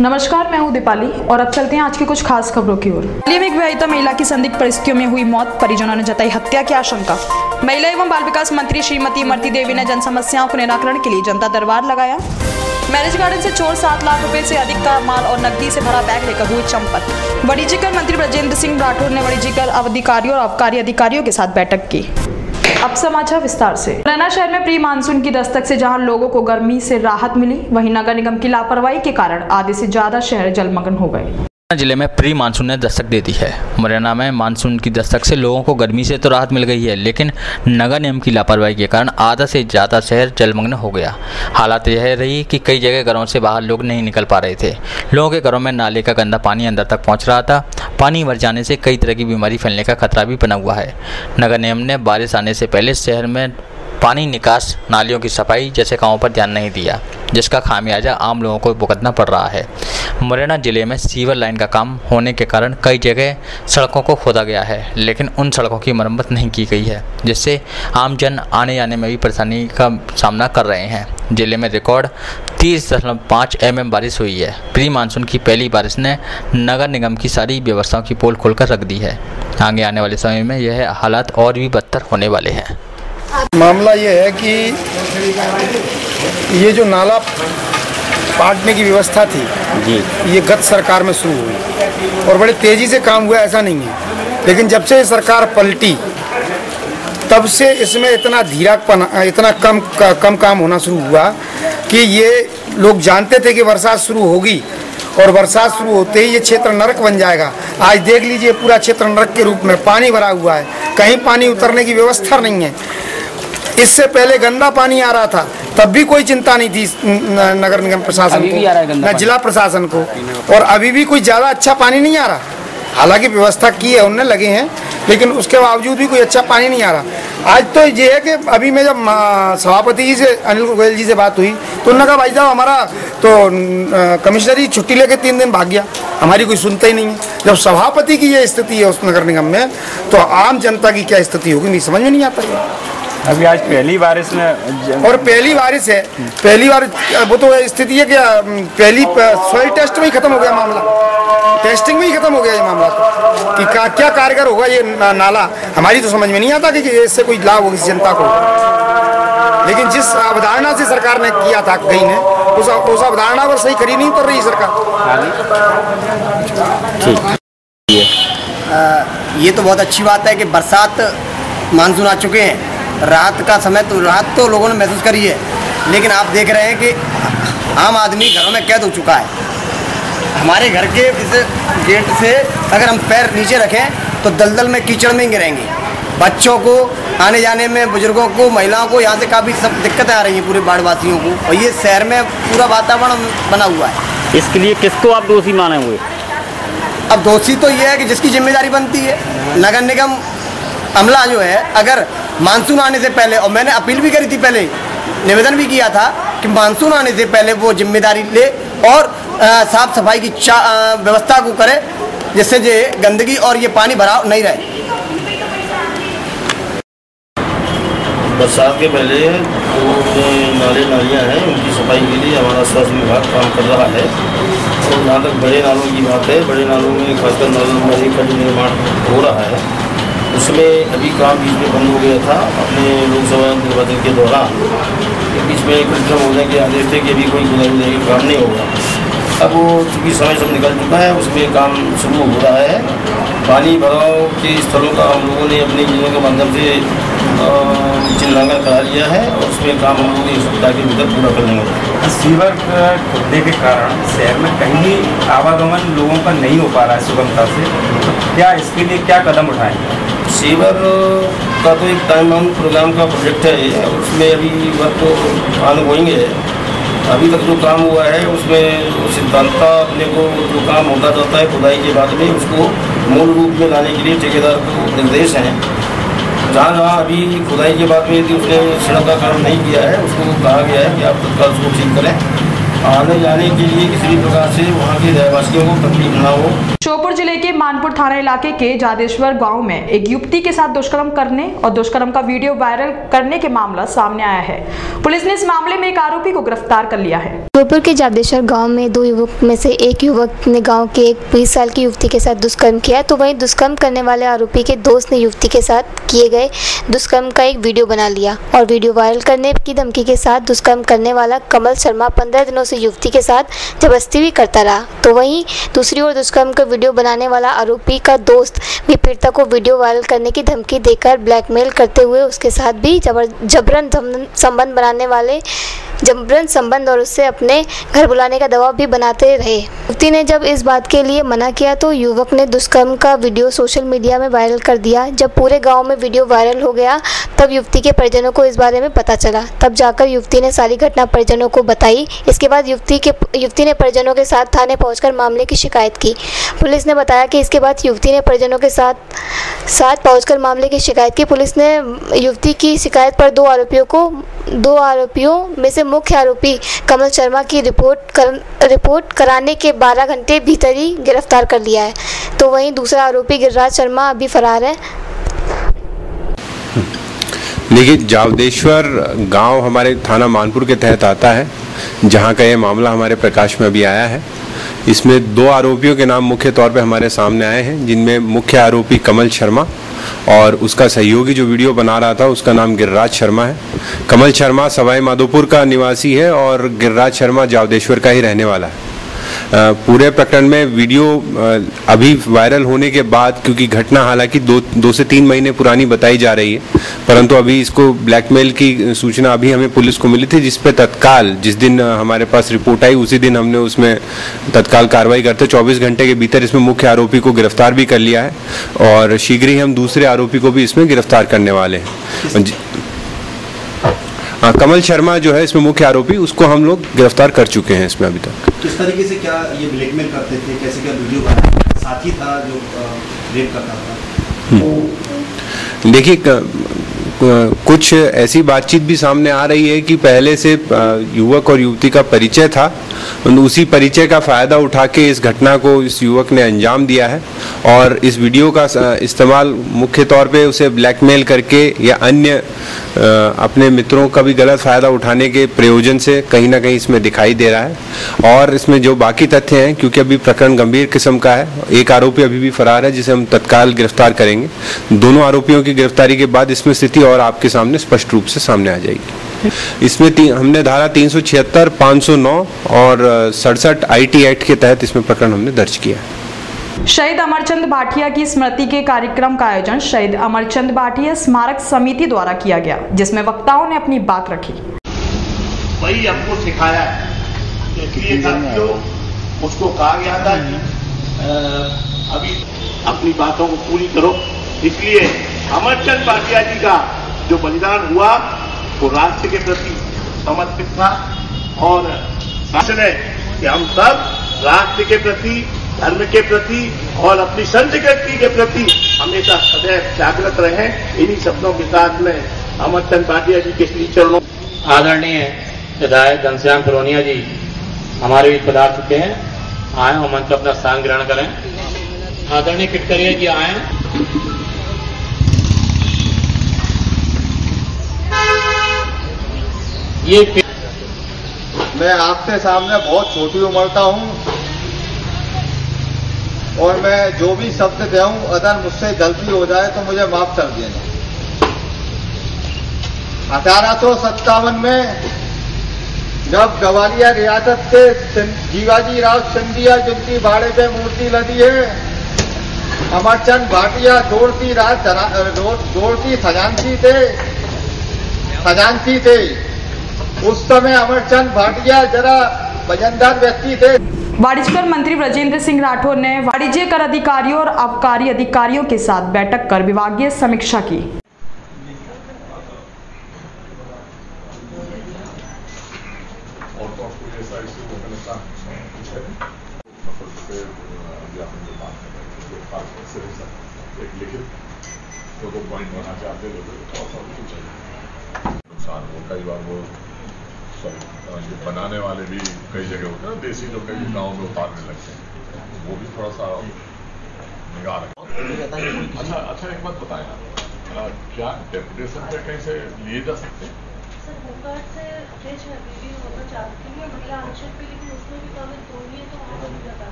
नमस्कार, मैं हूँ दीपाली और अब चलते हैं आज की कुछ खास खबरों की ओर। दिल्ली में एक विवाहिता महिला की संदिग्ध परिस्थितियों में हुई मौत, परिजनों ने जताई हत्या की आशंका। महिला एवं बाल विकास मंत्री श्रीमती इमरती देवी ने जन समस्याओं को निराकरण के लिए जनता दरबार लगाया। मैरिज गार्डन से चोर सात लाख रुपए से अधिक का माल और नकदी से भरा बैग लेकर हुए चंपत। वाणिज्यकर मंत्री ब्रजेंद्र सिंह राठौर ने वाणिज्यकर अधिकारियों और आबकारी अधिकारियों के साथ बैठक की। अब समाचार विस्तार से। मुरैना शहर में प्री मानसून की दस्तक से जहाँ लोगों को गर्मी से राहत मिली, वहीं नगर निगम की लापरवाही के कारण आधे से ज़्यादा शहर जलमग्न हो गए। ज़िले में प्री मानसून ने दस्तक दे दी है। मुरैना में मानसून की दस्तक से लोगों को गर्मी से तो राहत मिल गई है, लेकिन नगर नियम की लापरवाही के कारण आधा से ज़्यादा शहर जलमग्न हो गया। हालात यह रही कि कई जगह घरों से बाहर लोग नहीं निकल पा रहे थे। लोगों के घरों में नाले का गंदा पानी अंदर तक पहुँच रहा था। पानी भर जाने से कई तरह की बीमारी फैलने का खतरा भी बना हुआ है। नगर निगम ने बारिश आने से पहले शहर में पानी, निकास, नालियों की सफ़ाई जैसे कामों पर ध्यान नहीं दिया, जिसका खामियाजा आम लोगों को भुगतना पड़ रहा है। मुरैना ज़िले में सीवर लाइन का काम होने के कारण कई जगह सड़कों को खोदा गया है, लेकिन उन सड़कों की मरम्मत नहीं की गई है, जिससे आम जन आने जाने में भी परेशानी का सामना कर रहे हैं। ज़िले में रिकॉर्ड तीस दशमलव पाँच एम एम बारिश हुई है। प्री मानसून की पहली बारिश ने नगर निगम की सारी व्यवस्थाओं की पोल खोलकर रख दी है। आगे आने वाले समय में यह हालात और भी बदतर होने वाले हैं। मामला ये है कि ये जो नाला पाटने की व्यवस्था थी जी। ये गत सरकार में शुरू हुई। और बड़े तेज़ी से काम हुआ ऐसा नहीं है। लेकिन जब से सरकार पलटी तब से इसमें इतना धीरापन इतना कम कम काम होना शुरू हुआ कि ये लोग जानते थे कि बरसात शुरू होगी और बरसात शुरू होते ही ये क्षेत्र नरक बन जाएगा। आज देख लीजिए पूरा क्षेत्र नरक के रूप में पानी भरा हुआ है। कहीं पानी उतरने की व्यवस्था नहीं है। इससे पहले गंदा पानी आ रहा था तब भी कोई चिंता नहीं थी नगर निगम प्रशासन को। न जिला प्रशासन को। और अभी भी कोई ज़्यादा अच्छा पानी नहीं आ रहा। हालाँकि व्यवस्था की है उनने लगे हैं लेकिन उसके बावजूद भी कोई अच्छा पानी नहीं आ रहा। आज तो ये है कि अभी मैं जब सभापति जी से अनिल गोयल जी से बात हुई तो उन्होंने कहा भाई साहब हमारा तो कमिश्नर ही छुट्टी लेके तीन दिन भाग गया। हमारी कोई सुनता ही नहीं है। जब सभापति की ये स्थिति है उस नगर निगम में तो आम जनता की क्या स्थिति होगी? नहीं समझ में नहीं आता है अभी आज पहली बारिश में और पहली बारिश है। पहली बार वो तो स्थिति है कि पहली सॉइल टेस्ट में ही खत्म हो गया मामला। टेस्टिंग में ही खत्म हो गया ये मामला। तो कि का, क्या कारगर होगा ये ना, नाला? हमारी तो समझ में नहीं आता कि, कि इससे कोई लाभ होगी जनता को। लेकिन जिस अवधारणा से सरकार ने किया था कहीं ने उस उस अवधारणा पर सही खरी नहीं उतर रही सरकार। ये तो बहुत अच्छी बात है कि बरसात मानसून आ चुके हैं। रात का समय तो रात तो लोगों ने महसूस करी है। लेकिन आप देख रहे हैं कि आम आदमी घरों में कैद हो चुका है। हमारे घर के इस गेट से अगर हम पैर नीचे रखें तो दलदल में कीचड़ में गिरेंगे। बच्चों को आने जाने में बुज़ुर्गों को महिलाओं को यहाँ से काफ़ी सब दिक्कतें आ रही हैं पूरे बाढ़वासियों को। और ये शहर में पूरा वातावरण बना हुआ है। इसके लिए किसको आप दोषी माने हुए? अब दोषी तो ये है कि जिसकी ज़िम्मेदारी बनती है। नगर निगम अमला जो है अगर मानसून आने से पहले, और मैंने अपील भी करी थी पहले, निवेदन भी किया था कि मानसून आने से पहले वो ज़िम्मेदारी ले और साफ़ सफ़ाई की व्यवस्था को करे, जिससे जो गंदगी और ये पानी भराव नहीं रहे। बरसात के पहले जो नाले नालियाँ हैं, उनकी सफ़ाई के लिए हमारा स्वास्थ्य विभाग काम कर रहा है। और जहाँ तक बड़े नालों की बात है, बड़े नालों में खासकर नालों में खड़ी निर्माण हो रहा है उसमें अभी काम बीच में बंद हो गया था, अपने लोकसभा निर्वाचन के दौरान। बीच में कार्यक्रम होने के आदेश थे कि अभी कोई गुजर गुजर काम नहीं होगा। अब वो चूँकि समय सब निकल चुका है उसमें काम शुरू हो रहा है। पानी भराव के स्थलों का हम लोगों ने अपने जिलों के माध्यम से चिन्हांकन करा लिया है और उसमें काम हम लोग एक सप्ताह के भीतर पूरा कर लेंगे सीवर खुलने के कारण शहर में कहीं भी आवागमन लोगों का नहीं हो पा रहा है सुगमता से तो क्या इसके लिए क्या कदम उठाएँगे सीवर का तो एक टाइम बाउंड प्रोग्राम का प्रोजेक्ट है उसमें अभी वर्क तो ऑनगोइंग है। अभी तक जो काम हुआ है, उसमें सिद्धांत अपने को, जो काम होता जाता है खुदाई के बाद में, उसको मूल रूप में लाने के लिए ठेकेदार को निर्देश हैं। जहाँ जहाँ अभी खुदाई के बाद में यदि उसने सड़क का काम नहीं किया है, उसको कहा गया है कि आप तत्काल उसको ठीक करें। आने जाने के लिए किसी भी प्रकार से वहाँ के रहवासियों को तकलीफ़ ना हो। सीहोर ज़िले के मानपुर थाना इलाके के जादेश्वर गाँव में एक युवती के साथ दुष्कर्म करने और दुष्कर्म का वीडियो वायरल करने के मामला सामने आया है। पुलिस ने इस मामले में एक आरोपी को गिरफ़्तार कर लिया है। श्योपुर के जाबदेश्वर गाँव में दो युवक में से एक युवक ने गाँव के एक बीस साल की युवती के साथ दुष्कर्म किया तो वहीं दुष्कर्म करने वाले आरोपी के दोस्त ने युवती के साथ किए गए दुष्कर्म का एक वीडियो बना लिया और वीडियो वायरल करने की धमकी के साथ दुष्कर्म करने वाला कमल शर्मा पंद्रह दिनों से युवती के साथ ज़बरदस्ती भी करता रहा। तो वहीं दूसरी ओर दुष्कर्म का वीडियो बनाने वाला आरोपी का दोस्त भी पीड़िता को वीडियो वायरल करने की धमकी देकर ब्लैकमेल करते हुए उसके साथ भी जबर जबरन संबंध बनाने वाले जबरन संबंध और उससे अपने घर बुलाने का दबाव भी बनाते रहे। युवती ने जब इस बात के लिए मना किया तो युवक ने दुष्कर्म का वीडियो सोशल मीडिया में वायरल कर दिया। जब पूरे गाँव में वीडियो वायरल हो गया, तब युवती के परिजनों को इस बारे में पता चला। तब जाकर युवती ने सारी घटना परिजनों को बताई। इसके बाद युवती के, युवती ने परिजनों के साथ थाने पहुंचकर मामले की शिकायत की। पुलिस ने बताया कि इसके बाद युवती ने परिजनों के साथ साथ पहुंचकर मामले की शिकायत की। पुलिस ने युवती की शिकायत पर दो आरोपियों को, दो आरोपियों में से मुख्य आरोपी कमल शर्मा की रिपोर्ट कर, रिपोर्ट कराने के 12 घंटे भीतर ही गिरफ़्तार कर लिया है। तो वहीं दूसरा आरोपी गिरिराज शर्मा अभी फरार है। देखिए जावदेश्वर गाँव हमारे थाना मानपुर के तहत आता है जहाँ का ये मामला हमारे प्रकाश में अभी आया है। इसमें दो आरोपियों के नाम मुख्य तौर पर हमारे सामने आए हैं, जिनमें मुख्य आरोपी कमल शर्मा और उसका सहयोगी जो वीडियो बना रहा था, उसका नाम गिरिराज शर्मा है। कमल शर्मा सवाई माधोपुर का निवासी है और गिरिराज शर्मा जावदेश्वर का ही रहने वाला है। पूरे प्रकरण में वीडियो अभी वायरल होने के बाद क्योंकि घटना हालाँकि दो दो से तीन महीने पुरानी बताई जा रही है परंतु अभी इसको ब्लैकमेल की सूचना अभी हमें पुलिस को मिली थी जिस पे तत्काल जिस दिन हमारे पास रिपोर्ट आई उसी दिन हमने उसमें तत्काल कार्रवाई करते 24 घंटे के भीतर इसमें मुख्य आरोपी को गिरफ़्तार भी कर लिया है और शीघ्र ही हम दूसरे आरोपी को भी इसमें गिरफ़्तार करने वाले हैं। हाँ कमल शर्मा जो है इसमें मुख्य आरोपी उसको हम लोग गिरफ़्तार कर चुके हैं इसमें अभी तक। किस तरीके से क्या ये ब्लैकमेल करते थे? कैसे क्या वीडियो बनाया साथी था जो रेप करता था? हम्म। देखिए कुछ ऐसी बातचीत भी सामने आ रही है कि पहले से युवक और युवती का परिचय था उसी परिचय का फ़ायदा उठा के इस घटना को इस युवक ने अंजाम दिया है और इस वीडियो का इस्तेमाल मुख्य तौर पे उसे ब्लैकमेल करके या अन्य अपने मित्रों का भी गलत फ़ायदा उठाने के प्रयोजन से कहीं ना कहीं इसमें दिखाई दे रहा है और इसमें जो बाकी तथ्य हैं, क्योंकि अभी प्रकरण गंभीर किस्म का है, एक आरोपी अभी भी फरार है, जिसे हम तत्काल गिरफ़्तार करेंगे। दोनों आरोपियों की गिरफ्तारी के बाद इसमें स्थिति और आपके सामने स्पष्ट रूप से सामने आ जाएगी। इसमें ती, हमने धारा तीन सौ छिहत्तर पाँच सौ नौ और सड़सठ आई टी एक्ट के तहत इसमें प्रकरण हमने दर्ज किया है। शहीद अमरचंद भाटिया की स्मृति के कार्यक्रम का आयोजन शहीद अमरचंद भाटिया स्मारक समिति द्वारा किया गया जिसमें वक्ताओं ने अपनी बात रखी। वही हमको सिखाया इसलिए उसको कहा गया था कि अभी अपनी बातों को पूरी करो। इसलिए अमरचंद भाटिया जी का जो बलिदान हुआ, वो राष्ट्र के प्रति समर्पित था और राष्ट्र ने कि हम सब राष्ट्र के प्रति, धर्म के प्रति और अपनी संस्कृति के प्रति हमेशा सदैव जागृत रहे। इन्हीं शब्दों के साथ में अमर चंद भाटिया जी के श्री चरणों आदरणीय विधायक घनश्याम फिरोनिया जी, हमारे बीच पधार चुके हैं। आए और मंच अपना स्थान ग्रहण करें। आदरणीय किटकरिया जी आए। ये मैं आपके सामने बहुत छोटी उम्र का हूँ और मैं जो भी शब्द दूँ अगर मुझसे गलती हो जाए तो मुझे माफ़ कर देना। अठारह सौ सत्तावन में जब ग्वालियर रियासत के जीवाजी राव सिंधिया जिनकी भाड़े पे मूर्ति लदी है, अमरचंद भाटिया जोड़ती राज जोड़ती खजानसी थे खजानसी थे। उस समय अमरचंद भाटिया जरा वजनदार व्यक्ति थे वाणिज्य कर मंत्री ब्रजेंद्र सिंह राठौर ने वाणिज्य कर अधिकारियों और आबकारी अधिकारियों के साथ बैठक कर विभागीय समीक्षा की कई बार वो ये बनाने वाले भी कई जगह होते हैं देसी लोग कई गाँव में उतारने लगते हैं। वो भी थोड़ा सा निगाह रखें। अच्छा अच्छा एक बात बताएँ आप, क्या डेपुटेशन पे कहीं से लिए जा सकते हैं? तो इसमें।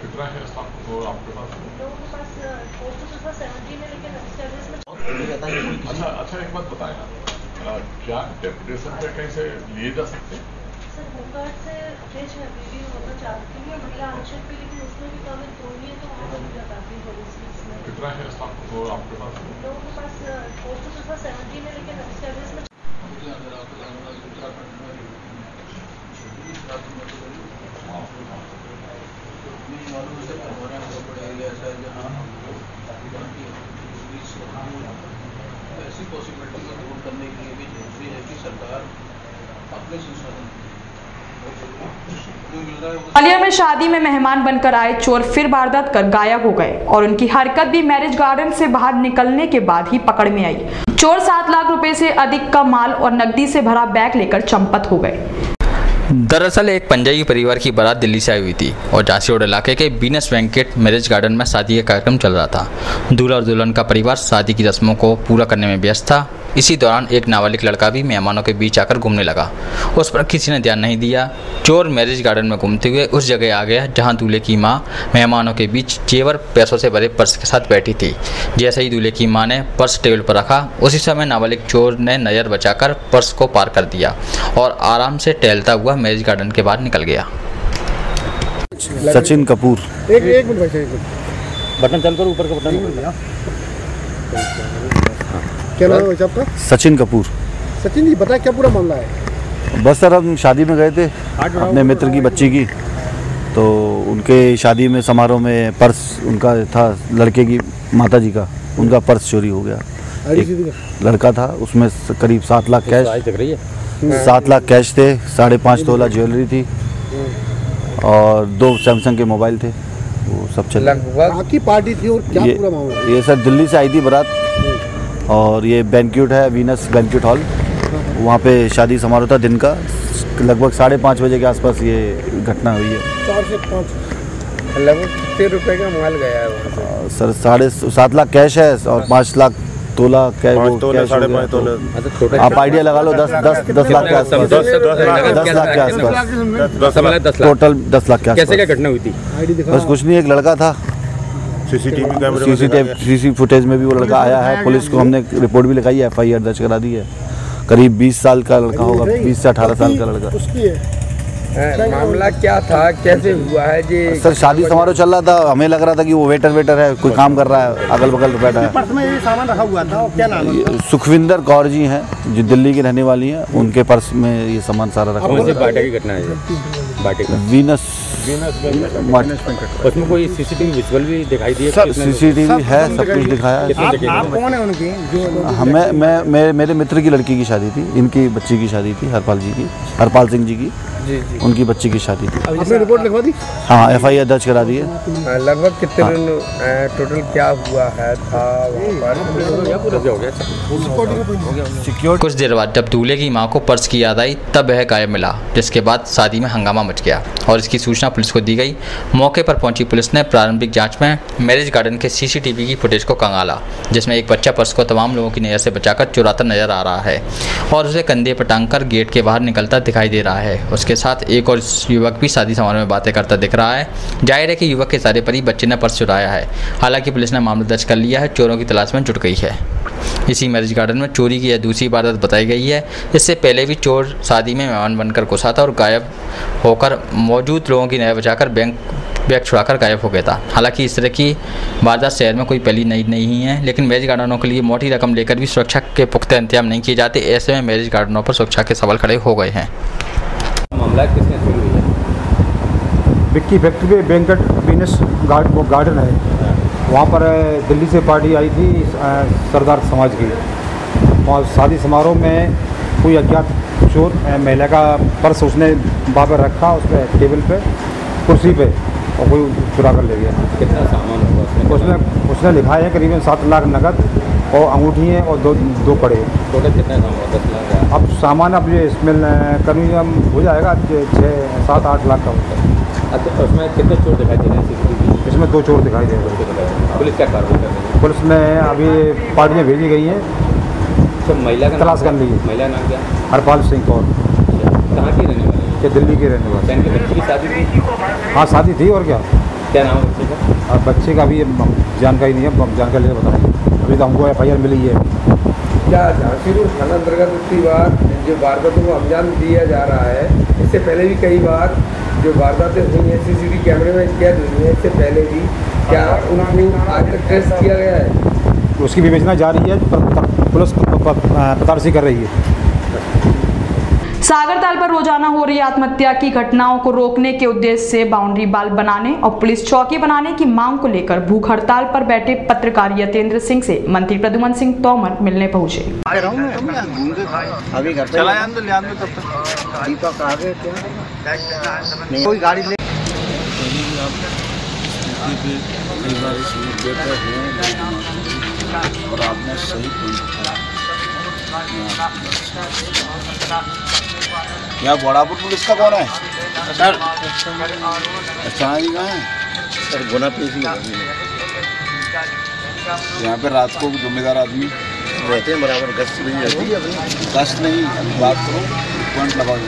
कितना है तो आपके पास? तो अच्छा अच्छा एक बात बताएँ आप, अ, क्या डेपुटेशन पे कहीं से लिए जा सकते हैं? सर होमगार्ड से भेज है वीडियो होना चाहती है महिला आरक्षण पे लेकिन उसमें भी कागज़ दो है तो वहाँ भी लगाती है इसमें। कितना है स्टाफ तो आपके पास? लोगों के पास पोस्ट तो था सेवेंटीन है लेकिन सर्विस में ऐसी पॉसिबिलिटी को दूर करने के लिए भी ज़रूरी है कि सरकार अपने संसाधन जो मिल रहा है वो ग्वालियर में शादी में मेहमान बनकर आए चोर फिर वारदात कर गायब हो गए और उनकी हरकत भी मैरिज गार्डन से बाहर निकलने के बाद ही पकड़ में आई। चोर सात लाख रुपए से अधिक का माल और नकदी से भरा बैग लेकर चंपत हो गए। दरअसल एक पंजाबी परिवार की बारात दिल्ली से आई हुई थी और झांसी रोड इलाके के बीनस वेंकट मैरिज गार्डन में शादी का कार्यक्रम चल रहा था। दूल्हा और दुल्हन का परिवार शादी की रस्मों को पूरा करने में व्यस्त था। इसी दौरान एक नाबालिग लड़का भी मेहमानों के बीच आकर घूमने लगा। उस पर किसी ने ध्यान नहीं दिया। चोर मैरिज गार्डन में घूमते हुए उस जगह आ गया जहाँ दूल्हे की माँ मेहमानों के बीच जेवर पैसों से भरे पर्स के साथ बैठी थी। जैसे ही दूल्हे की माँ ने पर्स टेबल पर रखा उसी समय नाबालिग चोर ने नज़र बचाकर पर्स को पार कर दिया और आराम से टहलता हुआ मैरिज गार्डन के बाहर निकल गया। सचिन कपूर। एक एक मिनट भाई एक मिनट। बटन चल कर ऊपर का बटन। क्या नाम है भाई साहब का? सचिन कपूर। सचिन जी बताए क्या पूरा मामला है? बस सर हम शादी में गए थे अपने मित्र की बच्ची की। तो उनके शादी में समारोह में पर्स उनका था लड़के की माता जी का। उनका पर्स चोरी हो गया। एक लड़का था उसमें करीब सात लाख कैश सात लाख कैश थे साढ़े पाँच तोला ज्वेलरी थी। और दो सैमसंग के मोबाइल थे वो सब चले। पार्टी थी और क्या ये पूरा मामला ये सर दिल्ली से आई थी बारात। और ये बैंक्यूट है वीनस बैंक्यूट हॉल वहाँ पे शादी समारोह था दिन का. लगभग साढ़े पाँच बजे के आसपास ये घटना हुई है. चार से पाँच। लगभग कितने रुपए का माल गया है वहाँ से। सर साढ़े सात लाख कैश है और पाँच लाख तोला कैश हो तो तोले। आप आइडिया लगा लो दस दस दस लाख के आसपास। दस लाख। के आसपास। टोटल दस लाख। के आसपास कैसे क्या घटना हुई थी? बस कुछ नहीं एक लड़का था। सीसीटीवी कैमरे सीसीटीवी सीसी फुटेज में भी वो लड़का आया है। पुलिस को हमने रिपोर्ट भी लिखाई है एफआईआर दर्ज करा दी है। करीब 20 साल का लड़का होगा 20 से 18 साल का लड़का। मामला क्या था? कैसे हुआ है जी? सर शादी समारोह चल रहा था। हमें लग रहा था कि वो वेटर वेटर है कोई काम कर रहा है अगल बगल बैठा है। पर्स में ये सामान रखा हुआ था क्या नाम है सुखविंदर कौर जी हैं जो दिल्ली की रहने वाली हैं। उनके पर्स में ये सामान सारा रखा हुआ है बाटा की घटना है बाटे वीनस उसमें कोई सीसीटीवी विजुअल भी दिखाई दिए सर सीसीटीवी है सब कुछ दिखाया है। आप कौन है उनकी? हमें मैं मेरे मेरे मित्र की लड़की की शादी थी इनकी बच्ची की शादी थी हरपाल जी की हरपाल सिंह जी की। जी जी। उनकी बच्ची की शादी थी। आपने रिपोर्ट लिखवा दी? हाँ एफ़ आई आर दर्ज करा दी है। लगभग कितने दिन टोटल क्या हुआ है था वहाँ पर? हो गया कुछ देर बाद जब दूल्हे की माँ को पर्स की याद आई तब वह गायब मिला जिसके बाद शादी में हंगामा मच गया। और इसकी सूचना पुलिस को दी गई। मौके पर पहुँची पुलिस ने प्रारंभिक जाँच में मैरिज गार्डन के सीसीटीवी की फुटेज को कंगाला जिसमें एक बच्चा पर्स को तमाम लोगों की नज़र से बचाकर चुराता नज़र आ रहा है और उसे कंधे पर टांग कर गेट के बाहर निकलता दिखाई दे रहा है। उसके साथ एक और युवक भी शादी समारोह में बातें करता दिख रहा है। ज़ाहिर है कि युवक के सारे पर ही बच्चे ने पर्स चुराया है। हालाँकि पुलिस ने मामला दर्ज कर लिया है, चोरों की तलाश में जुट गई है। इसी मैरिज गार्डन में चोरी की यह दूसरी वारदात बताई गई है। इससे पहले भी चोर शादी में मेहमान बनकर घुसा था और गायब होकर मौजूद लोगों की नज़र बचाकर बैंक बैग छुड़ाकर गायब हो गया था। हालाँकि इस तरह की वारदात शहर में कोई पहली नई नहीं है, लेकिन मैरिज गार्डनों के लिए मोटी रकम लेकर भी सुरक्षा के पुख्ता इंतज़ाम नहीं किए जाते। ऐसे में मैरिज गार्डनों पर सुरक्षा के सवाल खड़े हो गए हैं। मामला किसने चोरी हुई है? विक्की फैक्ट्री पे वेंकट बीनस गार्ड वो गार्डन है। वहाँ पर दिल्ली से पार्टी आई थी सरदार समाज की। और शादी समारोह में कोई अज्ञात चोर महिला का पर्स उसने वहाँ पर रखा उस पर टेबल पे कुर्सी पे और कोई चुरा कर ले गया। कितना सामान उसमें? उसने उसने लिखा है करीबन सात लाख नकद और अंगूठी हैं और दो दो कड़े टोटल कितना दस लाख अब सामान अब ये इसमें करीब हम हो जाएगा छः- छः सात आठ लाख का होता है अच्छा उसमें कितने चोर दिखाई दे रहे हैं इसमें दो चोर दिखाई दे रहे हैं। पुलिस क्या कार्रवाई कर रही है? पुलिस में अभी पार्टियाँ भेजी गई हैं। सब महिला का तलाश कर ली है। महिला नाम क्या? हरपाल सिंह कौर। कहाँ की रहने वाली ये दिल्ली के रहने वाले हाँ। शादी थी? और क्या। क्या नाम है अब बच्चे का भी जानकारी नहीं है जानकारी लेकर बताएँगे अभी तो हमको एफ़ आई आर मिली है। क्या झांसी रोड थाना अंतर्गत इतनी बार जो वारदातों को अंजाम दिया जा रहा है इससे पहले भी कई बार जो वारदातें हुई हैं सीसीटीवी कैमरे में कैद हुई हैं इससे पहले भी क्या उनको आज तक ट्रेस किया गया है? उसकी विवेचना जारी है पुलिस पतारसी कर रही है। सागर ताल पर रोज़ाना हो रही आत्महत्या की घटनाओं को रोकने के उद्देश्य से बाउंड्री बाल बनाने और पुलिस चौकी बनाने की मांग को लेकर भूख हड़ताल पर बैठे पत्रकार यतेंद्र सिंह से मंत्री प्रद्युमन सिंह तोमर मिलने पहुँचे। तो कोई गाड़ी ले और आपने सही यहाँ बड़ापुर पुलिस का कौन है। सर। अच्छा जी कहाँ है। सर गुना पे यहाँ पे रात को जिम्मेदार आदमी रहते हैं बराबर गश्त नहीं रहती है। गश्त नहीं अभी बात करो पॉइंट लगा दो।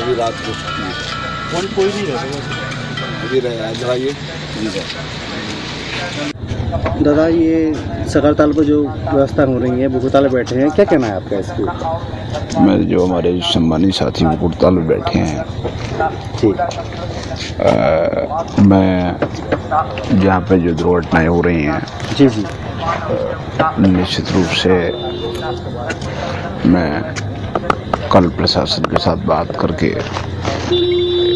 अभी रात को। पॉइंट कोई नहीं रहता अभी आइए। जी सर। दादा ये सगरताल पर जो व्यवस्था हो रही है बुकुताल बैठे हैं क्या कहना है आपका इसके? मेरे जो हमारे सम्मानित साथी कुर्ताल में बैठे हैं ठीक। अ, मैं जहाँ पे जो दुर्घटनाएँ हो रही हैं जी जी। निश्चित रूप से मैं कल प्रशासन के साथ बात करके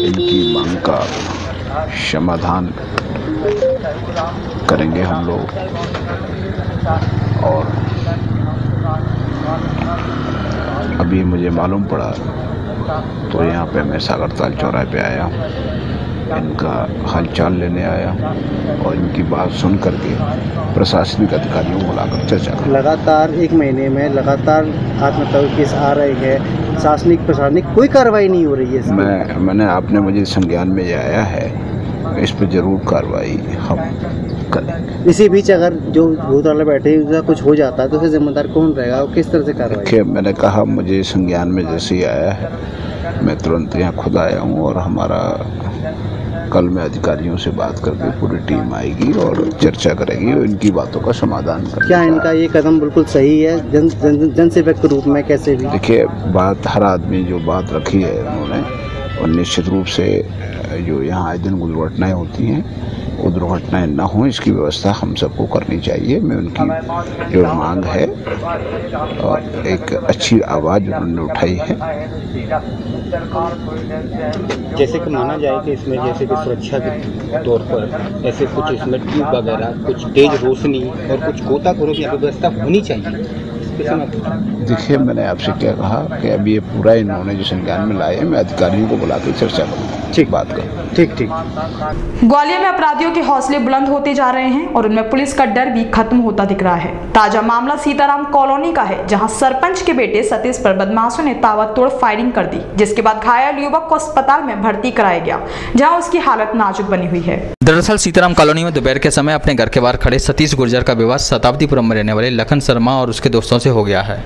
इनकी मांग का समाधान करेंगे हम लोग। और अभी मुझे मालूम पड़ा तो यहाँ पे मैं सागरताल चौराहे पे आया। इनका हालचाल लेने आया और इनकी बात सुन करके प्रशासनिक अधिकारियों को बुलाकर चर्चा कर। लगातार एक महीने में लगातार आत्महत्या केस आ रहे हैं। शासनिक प्रशासनिक कोई कार्रवाई नहीं हो रही है मैं मैंने आपने मुझे संज्ञान में ये आया है इस पर ज़रूर कार्रवाई हम करें। इसी बीच अगर जो भूताल बैठे हैं, कुछ हो जाता है तो फिर जिम्मेदार कौन रहेगा और किस तरह से कार्रवाई देखिए मैंने कहा मुझे संज्ञान में जैसे ही आया है मैं तुरंत यहाँ खुद आया हूँ और हमारा कल मैं अधिकारियों से बात करके पूरी टीम आएगी और चर्चा करेगी और इनकी बातों का समाधान करेगी क्या इनका ये कदम बिल्कुल सही है जन जन जन सेवक के रूप में कैसे भी? देखिए बात हर आदमी जो बात रखी है उन्होंने और निश्चित रूप से जो यहाँ आए दिन दुर्घटनाएँ होती हैं, वो दुर्घटनाएँ न हों, इसकी व्यवस्था हम सबको करनी चाहिए। मैं उनकी जो मांग है और एक अच्छी आवाज़ उन्होंने उठाई है। जैसे कि माना जाए कि इसमें जैसे कि सुरक्षा के तौर पर ऐसे कुछ इसमें ट्यूब वगैरह, कुछ तेज रोशनी और कुछ गोताखोरों की व्यवस्था होनी चाहिए। देखिए मैंने आपसे क्या कहा कि अभी ये पूरा इन्होंने जो संज्ञान में लाए मैं अधिकारियों को बुला के चर्चा करूँगा। ठीक। बात करूँ। ठीक ठीक। ग्वालियर में अपराधियों के हौसले बुलंद होते जा रहे हैं और उनमें पुलिस का डर भी खत्म होता दिख रहा है। ताज़ा मामला सीताराम कॉलोनी का है जहाँ सरपंच के बेटे सतीश पर बदमाशों ने ताबड़तोड़ फायरिंग कर दी जिसके बाद घायल युवक को अस्पताल में भर्ती कराया गया जहाँ उसकी हालत नाजुक बनी हुई है। दरअसल सीताराम कॉलोनी में दोपहर के समय अपने घर के बाहर खड़े सतीश गुर्जर का विवाह शताब्दीपुरम में रहने वाले लखन शर्मा और उसके दोस्तों से हो गया है।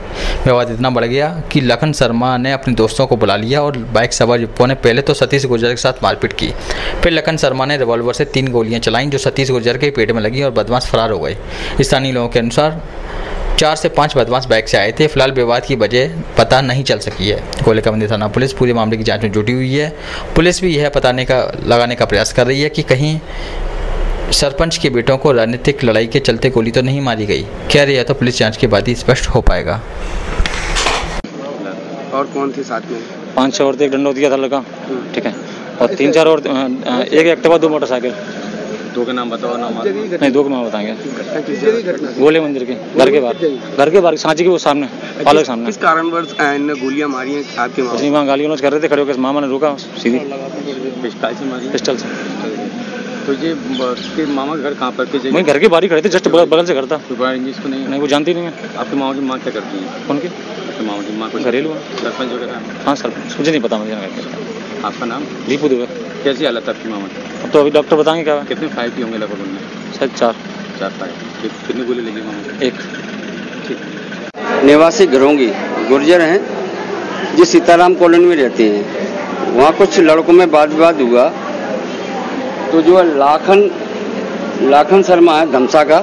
विवाद इतना बढ़ गया कि लखन शर्मा ने अपने दोस्तों को बुला लिया और बाइक सवार युवकों ने पहले तो सतीश गुर्जर के साथ मारपीट की। फिर लखन शर्मा ने रिवॉल्वर से तीन गोलियाँ चलाईं जो सतीश गुर्जर के पेट में लगी और बदमाश फरार हो गए। स्थानीय लोगों के अनुसार चार से पाँच बदमाश बाइक से आए थे। फ़िलहाल विवाद की वजह पता नहीं चल सकी है। कोलेकाबंदी थाना पुलिस पूरे मामले की जाँच में जुटी हुई है। पुलिस भी यह पताने का लगाने का प्रयास कर रही है कि कहीं सरपंच के बेटों को राजनीतिक लड़ाई के चलते गोली तो नहीं मारी गई। क्या यह तो पुलिस जाँच के बाद ही स्पष्ट हो पाएगा। और कौन थे साथ में? पाँच छः औरतें एक डंडो दिया था लड़का। ठीक है। और तीन चार और एक एक्टिवा दो मोटरसाइकिल। दो के नाम बताओ नाम नहीं दो के नाम बताएँगे। किस जगह घटना। गोले मंदिर के घर के बाहर। घर के बाहर सांची के वो सामने पालक सामने। किस कारणवश अ, इनने गोलियाँ मारी हैं आपके वहाँ गाली कर रहे थे खड़े होकर मामा ने रोका सीधी। पिस्टल से पिस्टल से। तो ये मामा का घर कहाँ पर के वहीं घर के बाहर ही खड़े थे जस्ट बगल, से घर था। तो नहीं है नहीं? वो जानती नहीं है। आपके मामा की माँ क्या करती है? कौन की? आपके मामा की माँ को घरेलू। है। सरपंच वगैरह? हाँ सर मुझे नहीं पता मुझे आपका नाम? दीपू दुबे। कैसी हालत है आपकी मामा की? अब तो अभी डॉक्टर बताएँगे क्या कितने फाइव की होंगे लगभग उनमें? शायद चार। चार फाइव। कितनी गोली लगी मामा एक। निवासी घरोंगी गुर्जर हैं जो सीताराम कॉलोनी में रहते हैं। वहाँ कुछ लड़कों में वाद विवाद हुआ। तो जो लाखन लाखन शर्मा है धमसा का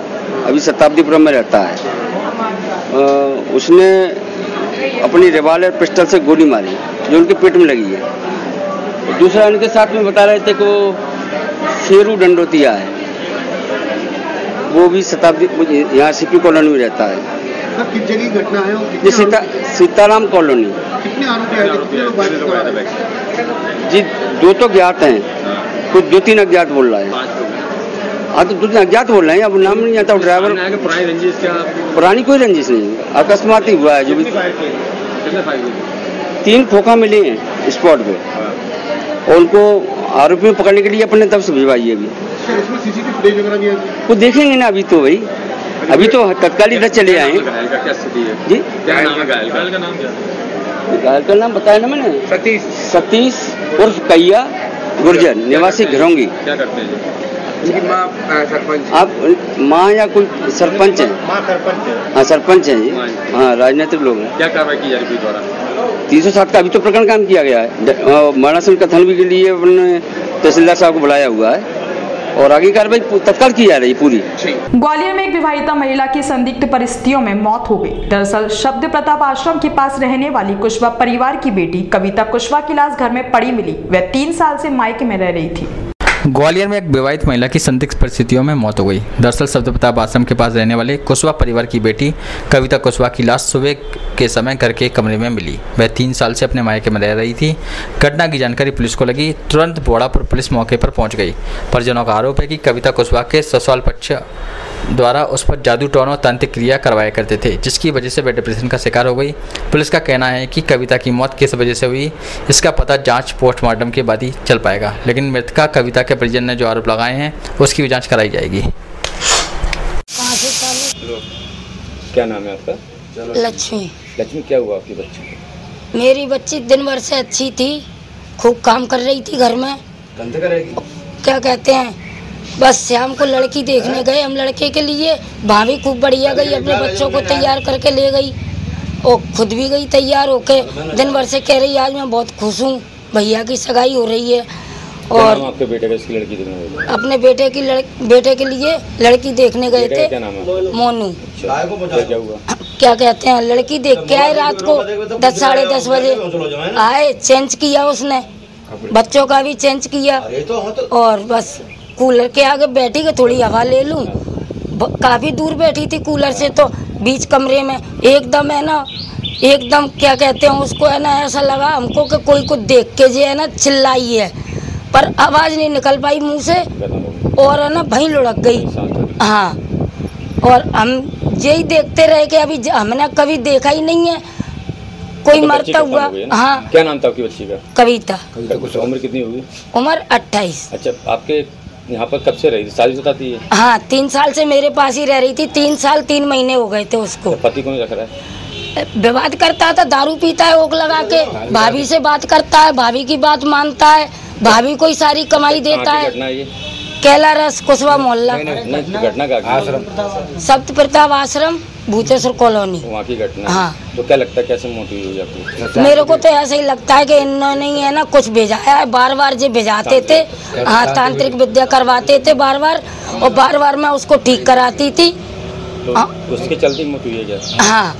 अभी शताब्दीपुरम में रहता है। अ, उसने अपनी रिवाल्वर पिस्टल से गोली मारी जो उनके पेट में लगी है। दूसरा उनके साथ में बता रहे थे कि वो शेरू डंडोतिया है। वो भी शताब्दी यहाँ सीपी कॉलोनी में रहता है। सर किस जगह की घटना है ये सीता सीताराम कॉलोनी। कितने आरोपी आए थे? जी दो तो ज्ञात हैं। कुछ दो तीन अज्ञात बोल रहा है। हाँ तो दो तीन अज्ञात बोल रहे हैं अब नाम नहीं आता ड्राइवर पुरानी रंजिश क्या पुरानी कोई रंजिश नहीं अकस्मात ही हुआ है जो भी तीन खोखा मिले हैं स्पॉट पे। और उनको आरोपी में पकड़ने के लिए अपने तरफ़ से भिजवाइए अभी। है? वो देखेंगे ना अभी तो भाई। अभी तो तत्काल इधर चले आए हैं। है जी? क्या नाम है घायल का नाम क्या? घायल का नाम बताया ना मैंने। सतीश। सतीश उर्फ़ कैया। गुर्जर निवासी घरोंगी। क्या करते हैं? माँ सरपंच आप माँ या कोई सरपंच है? हाँ सरपंच है। हाँ सरपंच हैं हाँ। राजनीतिक लोग हैं। क्या कार्रवाई की जा रही है द्वारा? तीन सौ सात का अभी तो प्रकरण काम किया गया है। मरणासन कथन भी के लिए अपने तहसीलदार साहब को बुलाया हुआ है। और आगे कार्रवाई तत्काल की जा रही है पूरी। ग्वालियर में एक विवाहिता महिला की संदिग्ध परिस्थितियों में मौत हो गई। दरअसल शब्द प्रताप आश्रम के पास रहने वाली कुशवा परिवार की बेटी कविता कुशवा की लाश घर में पड़ी मिली। वह तीन साल से मायके में रह रही थी। ग्वालियर में एक विवाहित महिला की संदिग्ध परिस्थितियों में मौत हो गई। दरअसल शब्द प्रताप आश्रम के पास रहने वाले कुशवा परिवार की बेटी कविता कुशवा की लाश सुबह के समय घर के कमरे में मिली। वह तीन साल से अपने मायके में रह रही थी। घटना की जानकारी पुलिस को लगी। तुरंत बोड़ापुर पुलिस मौके पर पहुँच गई। परिजनों का आरोप है कि कविता कुशवा के ससुराल पक्ष द्वारा उस पर जादू टोन तांत्रिक क्रिया करवाया करते थे, जिसकी वजह से वह डिप्रेशन का शिकार हो गई। पुलिस का कहना है कि कविता की मौत किस वजह से हुई, इसका पता जाँच पोस्टमार्टम के बाद ही चल पाएगा, लेकिन मृतका कविता के परिजन ने जो आरोप लगाए हैं उसकी भी जाँच कराई जाएगी। क्या नाम है आपका? लक्ष्मी। लक्ष्मी क्या हुआ आपकी बच्ची? मेरी बच्ची दिन भर से अच्छी थी खूब काम कर रही थी घर में। धंधे करेगी क्या कहते हैं? बस शाम को लड़की देखने गए हम लड़के के लिए। भाभी खूब बढ़िया गई अपने बच्चों को तैयार करके ले गई। और खुद भी गई तैयार होके। दिन भर से कह रही आज मैं बहुत खुश हूँ। भैया की सगाई हो रही है। और आपके बेटे का? इसकी लड़की देखने गए अपने बेटे की लड़, बेटे के लिए लड़की देखने गए थे। क्या नाम है? मोनू। क्या क्या कहते हैं लड़की देख के आए रात को दस साढ़े दस बजे। आए चेंज किया उसने। बच्चों का भी चेंज किया। और बस कूलर के आगे बैठी के थोड़ी हवा ले लूँ। काफ़ी दूर बैठी थी कूलर से तो बीच कमरे में। एकदम है ना एकदम क्या कहते हैं उसको है ना ऐसा लगा हमको कि कोई को देख के जो है ना चिल्लाई है। पर आवाज़ नहीं निकल पाई मुँह से और है ना भई लुढ़क गई। हाँ। और हम यही देखते रहे कि अभी हमने कभी देखा ही नहीं है। कोई तो मरता हुआ हो क्या नाम था आपकी बच्ची का? कविता। कुछ उम्र कितनी होगी? उम्र अट्ठाईस। अच्छा आपके यहाँ पर कब से रही थी? शादी बताती है? हाँ तीन साल से मेरे पास ही रह रही थी। तीन साल तीन महीने हो गए थे उसको। पति कौन रख रहा है? विवाद करता था दारू पीता है ओक लगा के। भाभी से बात करता है भाभी की बात मानता है। भाभी को ही सारी कमाई देता है। है कैला रस कुशवा मोहल्ला। नहीं घटना का आश्रम। सप्त प्रताप आश्रम भूतेश्वर कॉलोनी। वहाँ की घटना हाँ। तो क्या लगता है कैसे मौत हुई आपकी? मेरे को तो ऐसा ही लगता है कि इन्होंने ही है ना कुछ भेजाया है। बार बार जो भेजाते थे हाँ तांत्रिक विद्या करवाते थे बार बार और बार बार मैं उसको ठीक कराती थी। तो उसके चलते हुई है हाँ।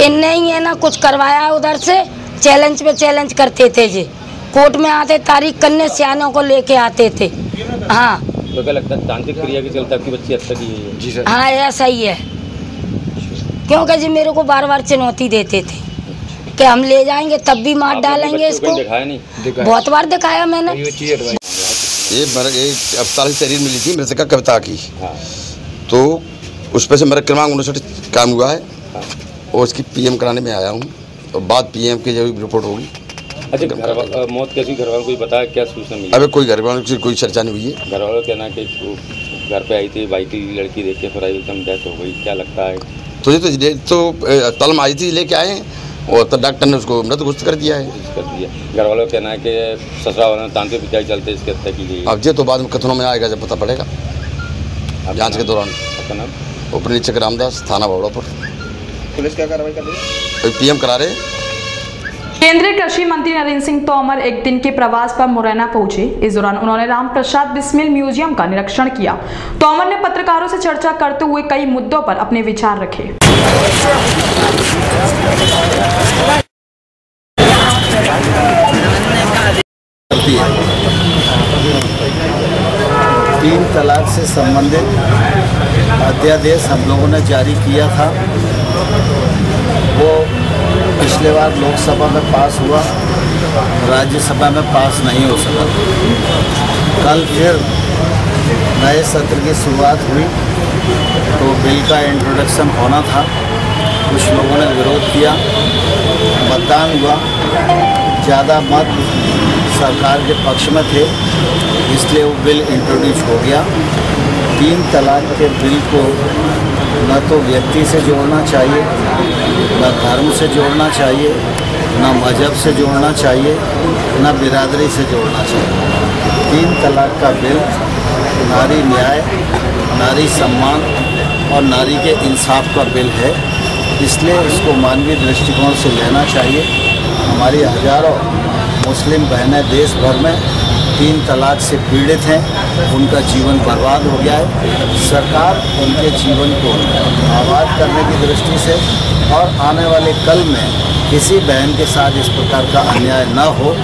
इनने ही है ना कुछ करवाया उधर से चैलेंज पे चैलेंज करते थे जी। कोर्ट में आते तारीख करने सियानों को लेके आते थे। हाँ। तो क्या लगता है तांत्रिक क्रिया के चलते आपकी बच्ची अब तक ही है जी हाँ ऐसा ही है। क्योंकि जी मेरे को बार बार चुनौती देते थे कि हम ले जाएँगे तब भी मार डालेंगे इसको। दिखाया नहीं? बहुत बार दिखाया मैंने। ये मर ये अस्पताल से शरीर मिली थी मृतका कविता की? तो उस पर से मेरा क्रमांक उनसठ काम हुआ है। और उसकी पीएम कराने में आया हूँ। और बाद पीएम की जो रिपोर्ट होगी अच्छा घर मौत कैसी घर वालों को बताया क्या सूचना मिली? अभी कोई घर वालों से कोई चर्चा नहीं हुई है। घर वालों का कहना है कि घर पे आई थी भाई की लड़की देख के फिर आई एकदम डेथ हो गई क्या लगता है? तो ये तो ये तो तलम आई थी लेके आए और तो डॉक्टर ने उसको मृत घोषित कर दिया है। कर दिया। घर वालों का कहना है कि ससुराल वालों ने तांत्रिक विद्या चलते इसकी हत्या की गई अब ये तो बाद में कथनों में आएगा जब पता पड़ेगा। जाँच के दौरान। आपका नाम? उप निरीक्षक रामदास थाना बवड़ापुर। पुलिस क्या कार्रवाई कर रही है? पीएम करा रहे हैं? केंद्रीय कृषि मंत्री नरेंद्र सिंह तोमर एक दिन के प्रवास पर मुरैना पहुँचे। इस दौरान उन्होंने राम प्रसाद बिस्मिल म्यूज़ियम का निरीक्षण किया। तोमर ने पत्रकारों से चर्चा करते हुए कई मुद्दों पर अपने विचार रखे। तीन तलाक से संबंधित अध्यादेश हम लोगों ने जारी किया था। पिछले बार लोकसभा में पास हुआ, राज्यसभा में पास नहीं हो सका। कल फिर नए सत्र की शुरुआत हुई तो बिल का इंट्रोडक्शन होना था। कुछ लोगों ने विरोध किया, मतदान हुआ। ज़्यादा मत सरकार के पक्ष में थे, इसलिए वो बिल इंट्रोड्यूस हो गया। तीन तलाक के बिल को न तो व्यक्ति से जोड़ना चाहिए, न धर्म से जोड़ना चाहिए, न मज़हब से जोड़ना चाहिए, न बिरादरी से जोड़ना चाहिए। तीन तलाक का बिल, नारी न्याय, नारी सम्मान और नारी के इंसाफ का बिल है। इसलिए इसको मानवीय दृष्टिकोण से लेना चाहिए। हमारी हज़ारों मुस्लिम बहनें देश भर में तीन तलाक से पीड़ित हैं उनका जीवन बर्बाद हो गया है। सरकार उनके जीवन को आबाद करने की दृष्टि से और आने वाले कल में किसी बहन के साथ इस प्रकार का अन्याय न हो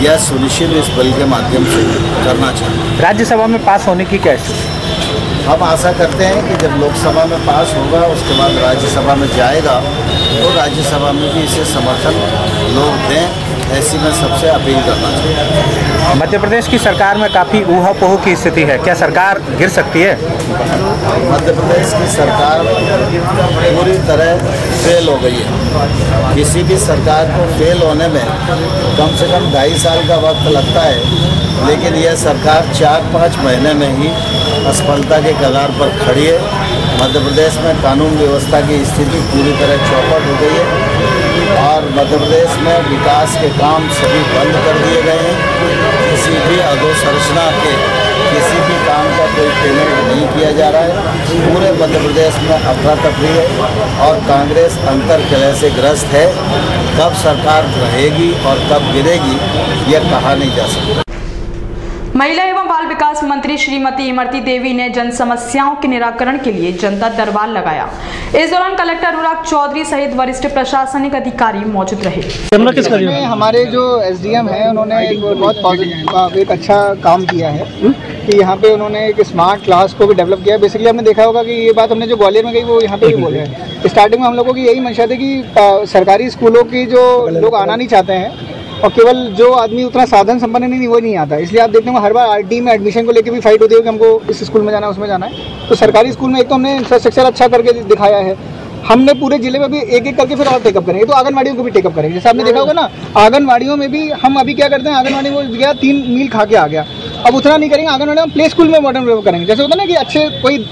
यह सुनिश्चित इस बल के माध्यम से करना चाहिए। राज्यसभा में पास होने की क्या स्थिति? हम आशा करते हैं कि जब लोकसभा में पास होगा उसके बाद राज्यसभा में जाएगा तो राज्यसभा में भी इसे समर्थन लोग दें। ऐसी मैं सबसे अपील करना चाहूँगा। मध्य प्रदेश की सरकार में काफ़ी ऊहा पोह की स्थिति है। क्या सरकार गिर सकती है? मध्य प्रदेश की सरकार पूरी तरह फेल हो गई है। किसी भी सरकार को फेल होने में कम से कम ढाई साल का वक्त लगता है लेकिन यह सरकार चार पाँच महीने में ही असफलता के कगार पर खड़ी है। मध्य प्रदेश में कानून व्यवस्था की स्थिति पूरी तरह चौपट हो गई है और मध्य प्रदेश में विकास के काम सभी बंद कर दिए गए हैं। किसी भी अधोसंरचना के किसी भी काम का कोई पेमेंट नहीं किया जा रहा है। पूरे मध्य प्रदेश में अफरा तफरी है और कांग्रेस अंतर कलह से ग्रस्त है। कब सरकार रहेगी और कब गिरेगी, यह कहा नहीं जा सकता। महिला एवं बाल विकास मंत्री श्रीमती इमरती देवी ने जन समस्याओं के निराकरण के लिए जनता दरबार लगाया। इस दौरान कलेक्टर अनुराग चौधरी सहित वरिष्ठ प्रशासनिक अधिकारी मौजूद रहे। हमारे जो एसडीएम हैं उन्होंने एक बहुत एक अच्छा काम किया है कि यहाँ पे उन्होंने एक स्मार्ट क्लास को भी डेवलप किया बेसिकली हमने देखा होगा कि ये बात हमने जो ग्वालियर में गई वो यहाँ पे भी बोले हैं। स्टार्टिंग में हम लोगों की यही मंशा थी कि सरकारी स्कूलों की जो लोग आना नहीं चाहते हैं और केवल जो आदमी उतना साधन संपन्न नहीं वो नहीं आता। इसलिए आप देखते हो, हर बार आरटी में एडमिशन को लेकर भी फाइट होती है कि हमको इस स्कूल में जाना है, उसमें जाना है। तो सरकारी स्कूल में एक तो हमने इंफ्रास्ट्रक्चर अच्छा करके दिखाया है। हमने पूरे ज़िले में भी एक एक करके फिर और टेकअप करेंगे। तो आंगनवाड़ियों को भी टेकअप करेंगे। जैसे आपने देखा होगा ना, आंगनवाड़ियों में भी हम अभी क्या करते हैं, आंगनवाड़ी वो गया, तीन मील खा के आ गया। अब उतना नहीं करेंगे, आंगनवाड़ी हम प्ले स्कूल में मॉडर्न डेवलप करेंगे। जैसे होता है ना कि अच्छे कोई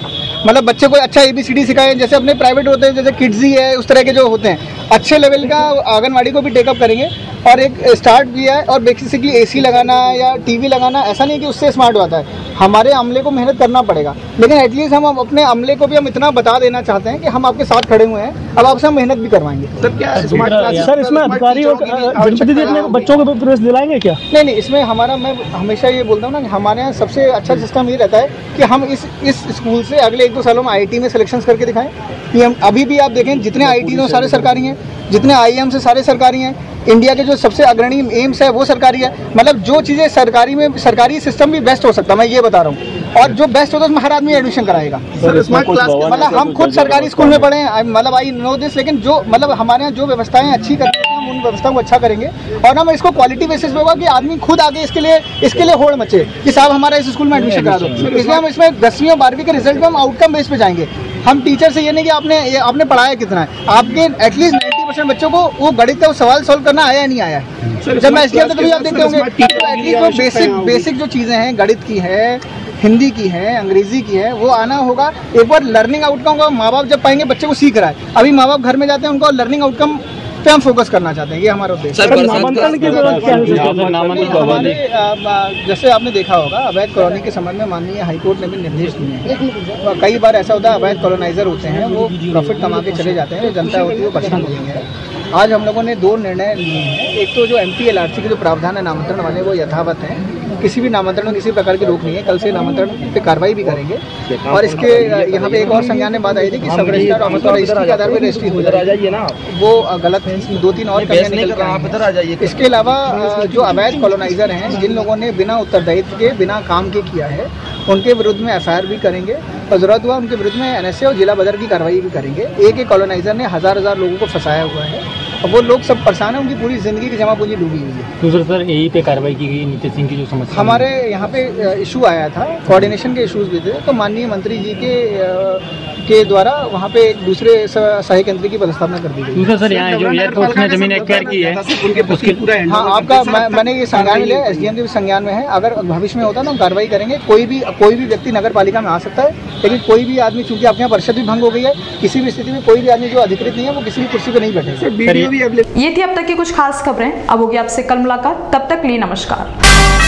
मतलब बच्चे को अच्छा ए बी सी डी सिखाए, जैसे अपने प्राइवेट होते हैं, जैसे किड्जी है उस तरह के जो होते हैं, अच्छे लेवल का आंगनवाड़ी को भी टेकअप करेंगे। और एक स्टार्ट भी है और बेसिकली एसी लगाना या टीवी लगाना ऐसा नहीं कि उससे स्मार्ट होता है। हमारे अमले को मेहनत करना पड़ेगा। लेकिन एटलीस्ट हम अपने अमले को भी हम इतना बता देना चाहते हैं कि हम आपके साथ खड़े हुए हैं। अब आपसे हम मेहनत भी करवाएँगे। सर क्या सर इसमें अधिकारी और बच्चों को प्रवेश दिलाएँगे क्या? नहीं नहीं इसमें हमारा मैं हमेशा ये बोलता हूँ ना कि हमारे यहाँ सबसे अच्छा सिस्टम ये रहता है कि हम इस इस स्कूल से अगले एक दो सालों में आईटी में सिलेक्शन करके दिखाएँ। कि हम अभी भी आप देखें जितने आई हैं सारे सरकारी हैं जितने आई से सारे सरकारी हैं इंडिया के जो सबसे अग्रणी एम्स है वो सरकारी है। मतलब जो चीज़ें सरकारी में सरकारी सिस्टम भी बेस्ट हो सकता है मैं ये बता रहा हूँ। और जो बेस्ट होता है उसमें हर आदमी एडमिशन कराएगा। मतलब हम खुद सरकारी स्कूल में पढ़े हैं मतलब आई नो दिस लेकिन जो मतलब हमारे यहाँ जो व्यवस्थाएँ अच्छी करते हैं हम उन व्यवस्थाओं को अच्छा करेंगे। और हम इसको क्वालिटी बेसिस पे होगा कि आदमी खुद आगे इसके लिए इसके लिए होड़ मचे कि साहब हमारा इस स्कूल में एडमिशन करा दो। इसलिए हम इसमें दसवीं और बारहवीं के रिज़ल्ट में हम आउटकम बेस पे जाएँगे। हम टीचर से ये नहीं कि आपने ये आपने पढ़ाया कितना है। आपके एटलीस्ट परसेंट बच्चों को वो गणित का सवाल सोल्व करना आया नहीं आया? है जब मैं इसके तो तभी आप देखते होंगे बेसिक बेसिक जो चीज़ें हैं गणित की है हिंदी की है अंग्रेज़ी की है वो आना होगा। एक बार लर्निंग आउटकम का माँ बाप जब पाएँगे बच्चे को सीख रहा है। अभी माँ बाप घर में जाते हैं उनको लर्निंग आउटकम पे हम फोकस करना चाहते हैं ये हमारा उद्देश्य जैसे आपने देखा होगा अवैध कॉलोनी के संबंध में माननीय हाईकोर्ट ने भी निर्देश दिए हैं। कई बार ऐसा होता है अवैध कॉलोनाइजर होते हैं वो प्रॉफिट कमा के चले जाते हैं जनता होती है वो बचना नहीं है। आज हम लोगों ने दो निर्णय लिए हैं। एक तो जो M P L R C के जो प्रावधान है नामांतरण वाले वो यथावत हैं। किसी भी नामांतरण में किसी प्रकार की रोक नहीं है। कल से नामांतरण पे कार्रवाई भी करेंगे। और इसके यहाँ पे एक और संज्ञान में बात आई थी कि सब रजिस्ट्रार ऑफिसर रजिस्ट्री के आधार पर रजिस्ट्री हो जाएगी। वो गलत है। दो तीन और कमियाँ। इसके अलावा जो अवैध कॉलोनाइजर हैं जिन लोगों ने बिना उत्तरदायित्व के बिना काम के किया है उनके विरुद्ध में एफ़ भी करेंगे। ज़रूरत हुआ उनके विरुद्ध में एनएसए और जिला बदर की कार्रवाई भी करेंगे। एक एक कॉलोनाइजर ने हज़ार हज़ार लोगों को फंसाया हुआ है। और वो लोग सब परेशान है उनकी पूरी ज़िंदगी की जमा पूंजी डूबी हुई है। दूसरा सर यही पे कार्रवाई की गई नीतीश सिंह की जो समस्या हमारे यहाँ पे इशू आया था कोऑर्डिनेशन के इश्यूज़ भी थे तो माननीय मंत्री जी के के द्वारा वहाँ पे एक दूसरे स- सहायक केंद्र की पदस्थापना कर दी गई। दूसरा सर यहाँ जो ने ज़मीन एक्वायर की है उसके हाँ आपका मैंने ये संज्ञान में लिया एस के भी संज्ञान में है। अगर भविष्य में होता है तो हम कार्रवाई करेंगे। कोई भी कोई भी व्यक्ति नगर पालिका में आ सकता है लेकिन कोई भी आदमी चूँकि आपके यहाँ परिषद भी भंग हो गई है किसी भी स्थिति में कोई भी आदमी जो अधिकृत नहीं है वो किसी भी कुर्सी पर नहीं ये थी अब तक की कुछ खास खबरें। अब होगी आपसे कल मुलाकात। तब तक लिए नमस्कार।